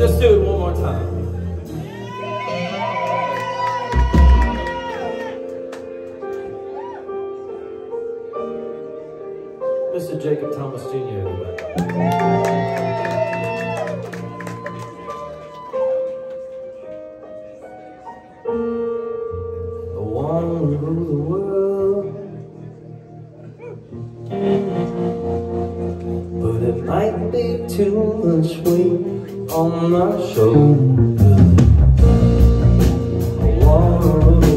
Let's do it one more time. Mr. Jacob Thomas Jr. I wanna rule the world But it might be too much weight on my shoulder. I wanna.